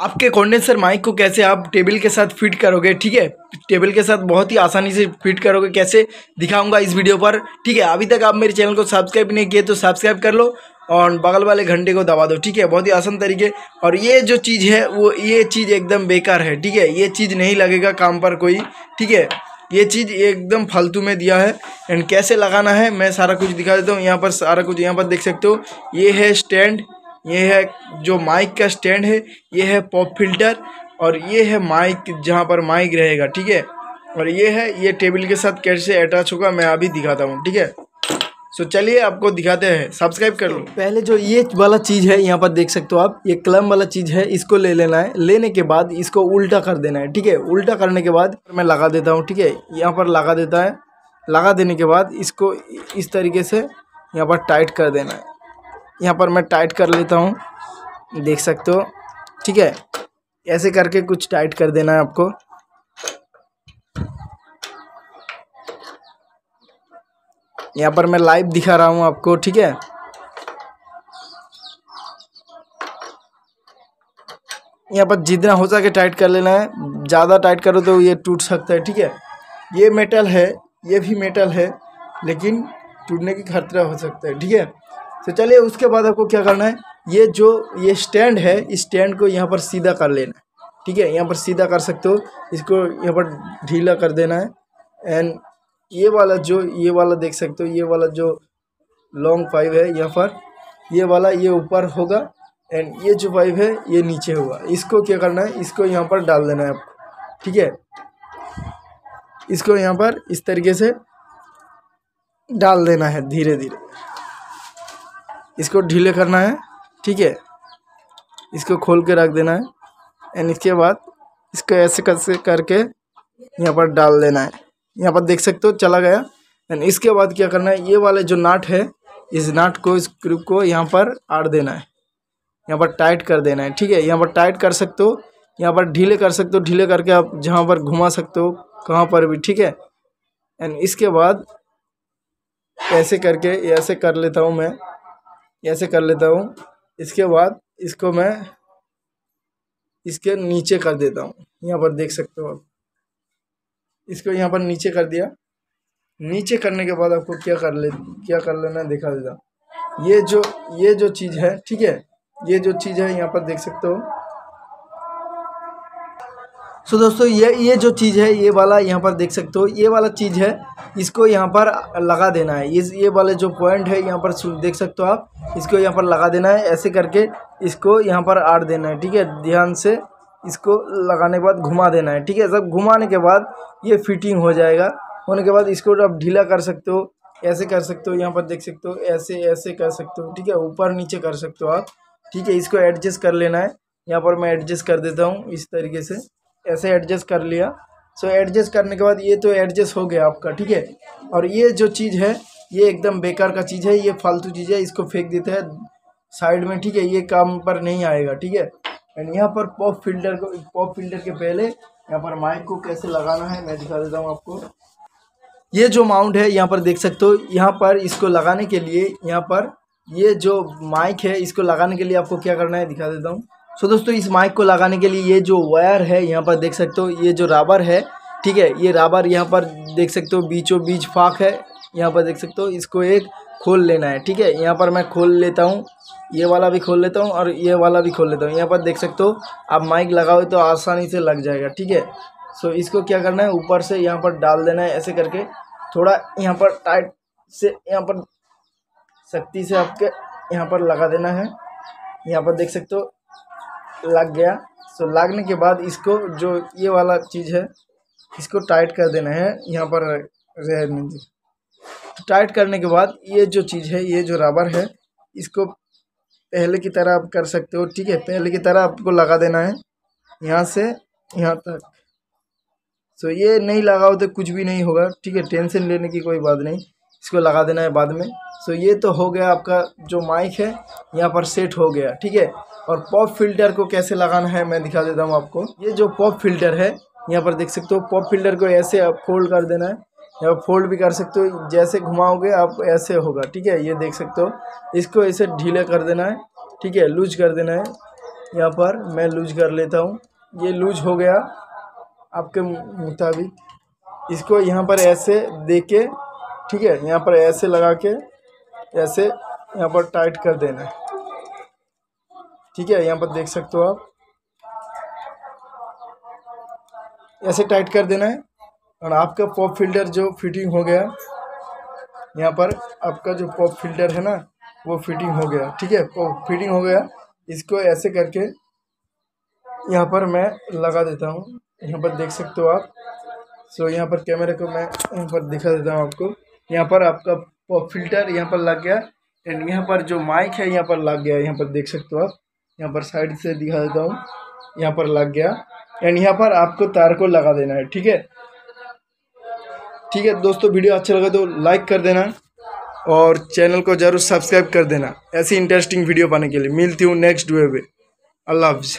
आपके condenser mic को कैसे आप टेबल के साथ फिट करोगे? ठीक है? टेबल के साथ बहुत ही आसानी से फिट करोगे। कैसे? दिखाऊँगा इस वीडियो पर। ठीक है? अभी तक आप मेरे चैनल को सब्सक्राइब नहीं किए तो सब्सक्राइब कर लो और बगल वाले घंटे को दबा दो। ठीक है? बहुत ही आसान तरीके। और ये जो चीज़ है, वो ये चीज़ एकदम बेकार है। ठीक है? ये चीज़ नहीं लगेगा काम पर कोई। ठीक है? ये चीज़ एकदम फालतू में दिया है। एंड कैसे लगाना है, मैं सारा कुछ दिखा देता हूँ। यहाँ पर सारा कुछ यहाँ पर देख सकते हो। ये है स्टैंड ये है जो माइक का स्टैंड है, ये है पॉप फ़िल्टर और ये है माइक जहाँ पर माइक रहेगा, ठीक है? और ये है, ये टेबल के साथ कैसे अटैच होगा मैं अभी दिखाता हूँ, ठीक है? सो चलिए आपको दिखाते हैं सब्सक्राइब कर लो। पहले जो ये वाला चीज़ है, यहाँ पर देख सकते हो आप, ये क्लम वाला चीज़ है, इसको ले लेना है, लेने के बाद इसको उल्टा कर देना है, ठीक है? उल्टा करने के बाद मैं लगा देता हूँ, ठीक है? यहाँ पर लगा देता है, लगा देने के बाद इसको इस तरीके से यहाँ पर टाइट कर देना है। यहाँ पर मैं टाइट कर लेता हूँ। देख सकते हो? ठीक है? ऐसे करके कुछ टाइट कर देना है आपको। यहाँ पर मैं लाइव दिखा रहा हूँ आपको, ठीक है? यहाँ पर जितना हो सके टाइट कर लेना है। ज़्यादा टाइट करो तो ये टूट सकता है, ठीक है? ये मेटल है, ये भी मेटल है, लेकिन टूटने की खतरा हो सकता है, ठीक है? तो चलिए उसके बाद आपको क्या करना है? ये जो, ये स्टैंड है, इस स्टैंड को यहाँ पर सीधा कर लेना है। ठीक है? यहाँ पर सीधा कर सकते हो। इसको यहाँ पर ढीला कर देना है। एंड ये वाला जो, ये वाला देख सकते हो, ये वाला जो लॉन्ग पाइप है यहाँ पर, ये वाला ये ऊपर होगा। एंड ये जो पाइप है, ये नीचे होगा। इसको क्या करना है? इसको यहाँ पर डाल देना है आपको। ठीक है? इसको यहाँ पर इस तरीके से डाल देना है धीरे धीरे इसको ढीले करना है, ठीक है? इसको खोल के रख देना है एंड इसके बाद इसको ऐसे कैसे करके यहाँ पर डाल देना है। यहाँ पर देख सकते हो चला गया। एंड इसके बाद क्या करना है, ये वाले जो नाट है, इस नाट को, इस ग्रुप को यहाँ पर आड़ देना है। यहाँ पर टाइट कर देना है, ठीक है? यहाँ पर टाइट कर सकते हो, यहाँ पर ढीले कर सकते हो, ढीले करके आप जहाँ पर घुमा सकते हो, कहाँ पर भी, ठीक है? एंड इसके बाद ऐसे करके, ऐसे कर लेता हूँ मैं। ऐसे कर लेता हूँ। इसके बाद इसको मैं इसके नीचे कर देता हूँ। यहाँ पर देख सकते हो आप। इसको यहाँ पर नीचे कर दिया। नीचे करने के बाद आपको क्या कर ले, क्या कर लेना दिखा देता ये जो ये जो चीज़ है, ठीक है? ये जो चीज़ है, यहाँ पर देख सकते हो। सो so, दोस्तों ये ये जो चीज़ है ये वाला यहाँ पर देख सकते हो ये वाला चीज़ है इसको यहाँ पर लगा देना है। इस ये वाले जो पॉइंट है यहाँ पर देख सकते हो आप इसको यहाँ पर लगा देना है ऐसे करके इसको यहाँ पर आड़ देना है ठीक है? ध्यान से इसको लगाने के बाद घुमा देना है ठीक है? सब घुमाने के बाद ये फिटिंग हो जाएगा होने के बाद इसको आप ढीला कर सकते हो ऐसे कर सकते हो यहाँ पर देख सकते हो ऐसे ऐसे कर सकते हो ठीक है? ऊपर नीचे कर सकते हो आप ठीक है? इसको एडजस्ट कर लेना है यहाँ पर मैं एडजस्ट कर देता हूँ इस तरीके से। ऐसे एडजस्ट कर लिया। सो so, एडजस्ट करने के बाद ये तो एडजस्ट हो गया आपका ठीक है? और ये जो चीज़ है ये एकदम बेकार का चीज़ है ये फालतू चीज़ है इसको फेंक देते हैं साइड में ठीक है? ये काम पर नहीं आएगा ठीक है? एंड यहाँ पर पॉप फ़िल्टर को पॉप फ़िल्टर के पहले यहाँ पर माइक को कैसे लगाना है मैं दिखा देता हूँ आपको। ये जो माउंट है यहाँ पर देख सकते हो यहाँ पर इसको लगाने के लिए यहाँ पर ये जो माइक है इसको लगाने के लिए आपको क्या करना है दिखा देता हूँ। सो दोस्तों, इस माइक को लगाने के लिए ये जो वायर है, यहाँ पर देख सकते हो, ये जो राबर है, ठीक है, ये राबर यहाँ पर देख सकते हो बीचों बीच फाक है, यहाँ पर देख सकते हो, इसको एक खोल लेना है, ठीक है, यहाँ पर मैं खोल लेता हूँ, ये वाला भी खोल लेता हूँ और ये वाला भी खोल लेता हूँ, यहाँ पर देख सकते हो, आप माइक लगाओ तो आसानी से लग जाएगा, ठीक है सो इसको क्या करना है, ऊपर से यहाँ पर डाल देना है, ऐसे करके, थोड़ा यहाँ पर टाइट से, यहाँ पर सख्ती से आपके यहाँ पर लगा देना है, यहाँ पर देख सकते हो लग गया। सो लगने के बाद इसको जो ये वाला चीज़ है, इसको टाइट कर देना है। यहाँ पर रहने तो टाइट करने के बाद ये जो चीज़ है, ये जो रबर है, इसको पहले की तरह आप कर सकते हो, ठीक है? पहले की तरह आपको लगा देना है। यहाँ से, यहाँ तक। सो ये नहीं लगाओ तो कुछ भी नहीं होगा, ठीक है? टेंशन लेने की कोई बात नहीं। इसको लगा देना है बाद में। सो ये तो हो गया आपका जो माइक है, यहाँ पर सेट हो गया, ठीक है? और पॉप फ़िल्टर को कैसे लगाना है मैं दिखा देता हूँ आपको। ये जो पॉप फ़िल्टर है, यहाँ पर देख सकते हो पॉप फ़िल्टर को ऐसे आप फोल्ड कर देना है। या फोल्ड भी कर सकते हो, जैसे घुमाओगे आप ऐसे होगा, ठीक है? ये देख सकते हो। इसको ऐसे ढीले कर देना है, ठीक है? लूज कर देना है। यहाँ पर मैं लूज कर लेता हूँ। ये लूज हो गया आपके मुताबिक। इसको यहाँ पर ऐसे दे के ठीक है? यहाँ पर ऐसे लगा के, ऐसे यहाँ पर टाइट कर देना है। ठीक है यहाँ पर देख सकते हो आप ऐसे टाइट कर देना है और आपका पॉप फ़िल्टर जो फिटिंग हो गया यहाँ पर आपका जो पॉप फ़िल्टर है ना वो फिटिंग हो गया ठीक है पॉप फिटिंग हो गया इसको ऐसे करके यहाँ पर मैं लगा देता हूँ यहाँ पर देख सकते हो आप सो यहाँ पर कैमरे को मैं यहाँ पर दिखा देता हूँ आपको यहाँ पर आपका पॉप फ़िल्टर यहाँ पर लग गया एंड यहाँ पर जो माइक है यहाँ पर लग गया यहाँ पर देख सकते हो आप यहाँ पर साइड से दिखा देता हूँ। यहाँ पर लग गया। एंड यहाँ पर आपको तार को लगा देना है, ठीक है? ठीक है दोस्तों, वीडियो अच्छा लगा तो लाइक कर देना और चैनल को ज़रूर सब्सक्राइब कर देना। ऐसी इंटरेस्टिंग वीडियो पाने के लिए। मिलती हूँ नेक्स्ट वे पे। अल्लाह हाफिज़।